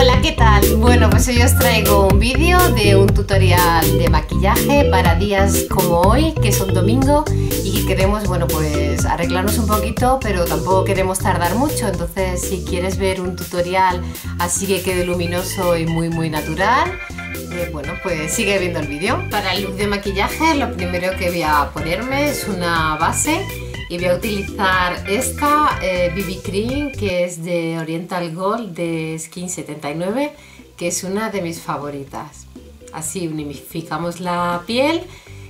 Hola, ¿qué tal? Bueno, pues hoy os traigo un vídeo de un tutorial de maquillaje para días como hoy, que es un domingo y que queremos, bueno, pues arreglarnos un poquito, pero tampoco queremos tardar mucho. Entonces, si quieres ver un tutorial así que quede luminoso y muy, muy natural, eh, bueno, pues sigue viendo el vídeo. Para el look de maquillaje, lo primero que voy a ponerme es una base y voy a utilizar esta BB eh, Cream que es de Oriental Gold de Skin 79 que es una de mis favoritas. Así unificamos la piel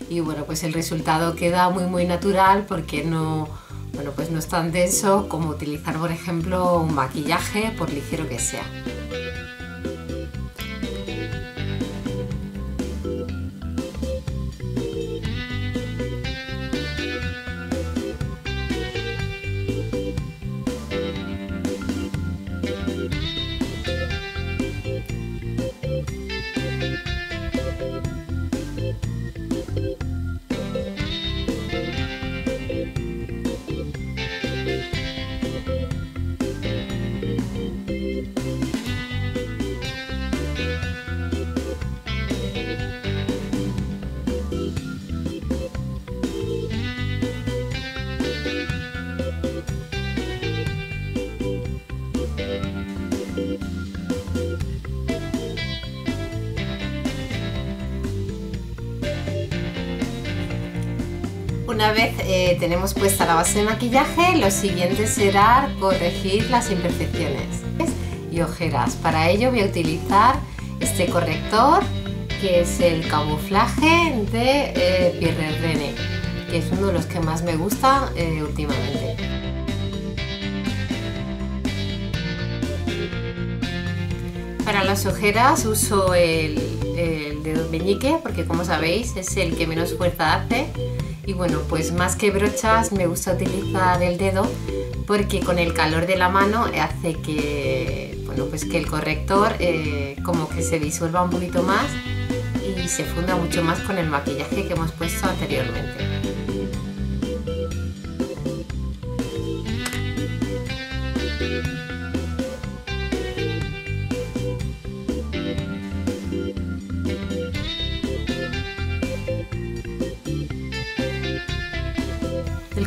y bueno pues el resultado queda muy muy natural porque no bueno pues no es tan denso como utilizar por ejemplo un maquillaje por ligero que sea Una vez eh, tenemos puesta la base de maquillaje, lo siguiente será corregir las imperfecciones y ojeras. Para ello voy a utilizar este corrector que es el camuflaje de eh, Pierre René, que es uno de los que más me gusta eh, últimamente. Para las ojeras uso el, el dedo meñique porque como sabéis es el que menos fuerza hace y bueno, pues más que brochas me gusta utilizar el dedo porque con el calor de la mano hace que, bueno, pues que el corrector eh, como que se disuelva un poquito más y se funda mucho más con el maquillaje que hemos puesto anteriormente.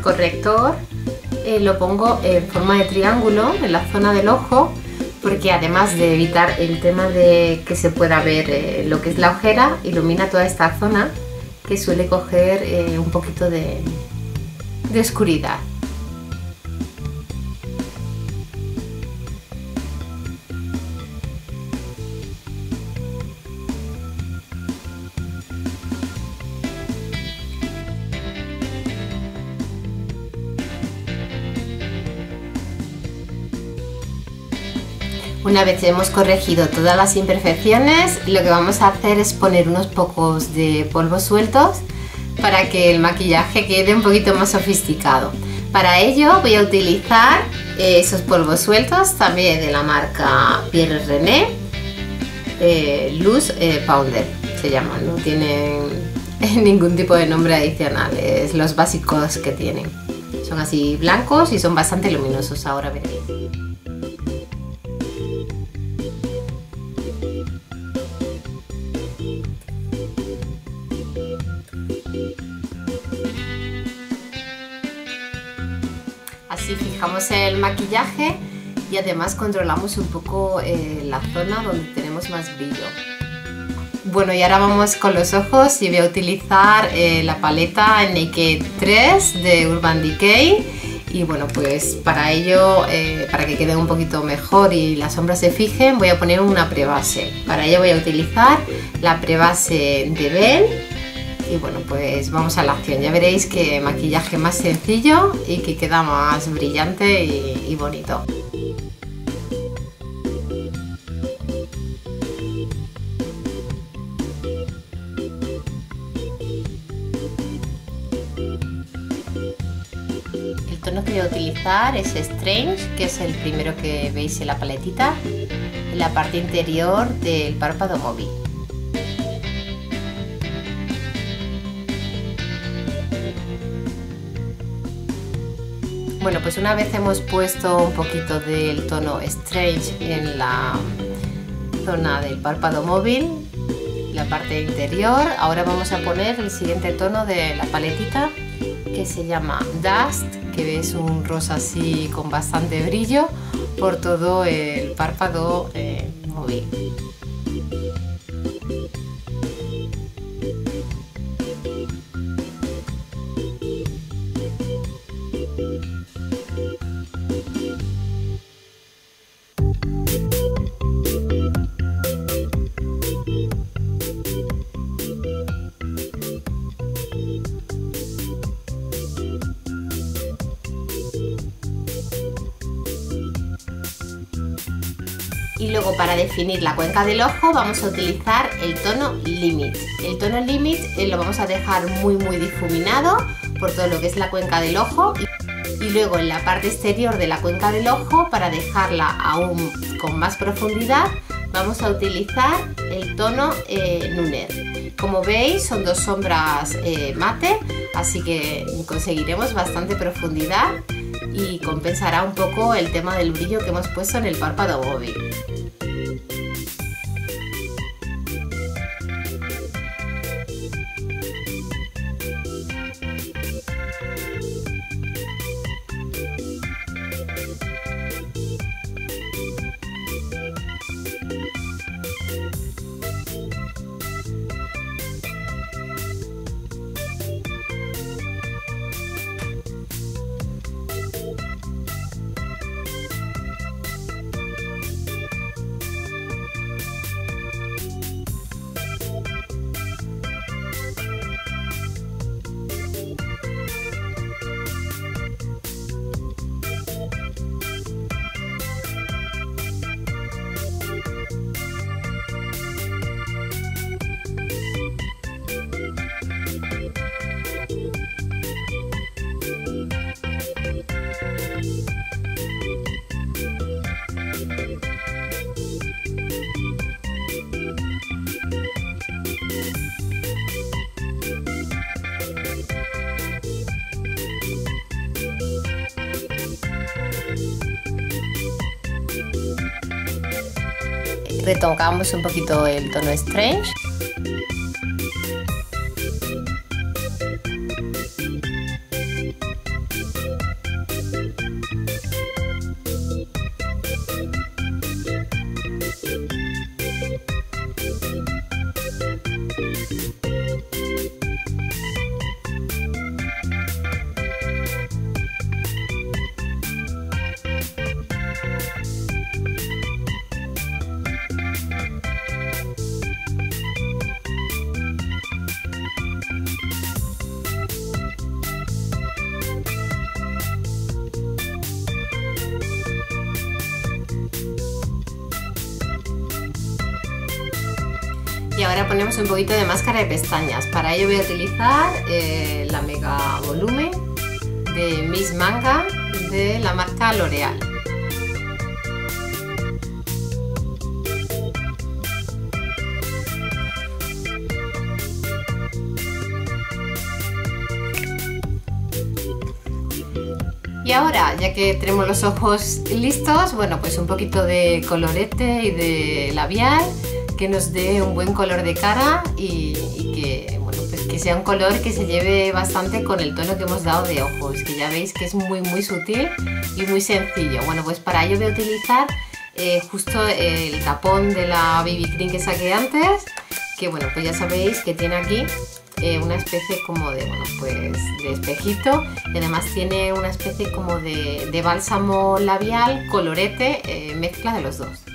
Corrector eh, lo pongo en forma de triángulo en la zona del ojo porque además de evitar el tema de que se pueda ver eh, lo que es la ojera, ilumina toda esta zona que suele coger eh, un poquito de oscuridad. Una vez hemos corregido todas las imperfecciones, lo que vamos a hacer es poner unos pocos de polvos sueltos para que el maquillaje quede un poquito más sofisticado. Para ello voy a utilizar esos polvos sueltos también de la marca Pierre René eh, Loose eh, Powder se llaman, no tienen ningún tipo de nombre adicional, es los básicos que tienen. Son así blancos y son bastante luminosos, ahora veréis. Fijamos el maquillaje y además controlamos un poco eh, la zona donde tenemos más brillo. Bueno, y ahora vamos con los ojos y voy a utilizar eh, la paleta Naked 3 de Urban Decay y bueno, pues para ello, eh, para que quede un poquito mejor y las sombras se fijen, voy a poner una prebase. Para ello voy a utilizar la prebase de Bell y bueno, pues vamos a la acción. Ya veréis que maquillaje más sencillo y que queda más brillante y, bonito. El tono que voy a utilizar es Strange, que es el primero que veis en la paletita, en la parte interior del párpado móvil. Bueno, pues una vez hemos puesto un poquito del tono Strange en la, zona del párpado móvil, la parte interior. Ahora vamos a poner el siguiente tono de la paletita que se llama Dust, que es un rosa así con bastante brillo por todo el párpado eh, móvil. Y luego para definir la cuenca del ojo vamos a utilizar el tono Limit. El tono Limit eh, lo vamos a dejar muy muy difuminado por todo lo que es la cuenca del ojo. Y luego en la parte exterior de la cuenca del ojo, para dejarla aún con más profundidad, vamos a utilizar el tono eh, Nuner. Como veis son dos sombras eh, mate, así que conseguiremos bastante profundidad y compensará un poco el tema del brillo que hemos puesto en el párpado móvil. Retocamos un poquito el tono Strange. Ponemos un poquito de máscara de pestañas. Para ello voy a utilizar eh, la Mega Volumen de Miss Manga de la marca L'Oreal. Y ahora, ya que tenemos los ojos listos, bueno, pues un poquito de colorete y de labial que nos dé un buen color de cara y, que, bueno, pues que sea un color que se lleve bastante con el tono que hemos dado de ojos, que ya veis que es muy muy sutil y muy sencillo. Bueno, pues para ello voy a utilizar eh, justo el tapón de la BB Cream que saqué antes, que bueno, pues ya sabéis que tiene aquí eh, una especie como de, bueno, pues de espejito y además tiene una especie como de, bálsamo labial, colorete, eh, mezcla de los dos.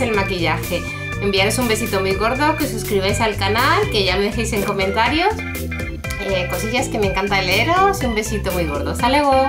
El maquillaje. Enviaros un besito muy gordo, que os suscribáis al canal, que ya me dejéis en comentarios eh, cosillas que me encanta leeros un besito muy gordo. ¡Hasta luego!